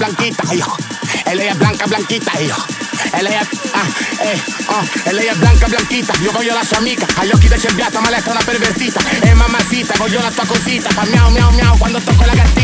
blanquita, yo. Ah, eh, oh, ella es blanca, blanquita, yo. Ella es, ah, eh, oh, ella es blanca, blanquita. Yo voglio la sua amica, agli occhi del cerbiato, ma lei è una pervertita. E mamacita, voglio la tua cosita. Fa miau, miau, miau quando tocco la gattina,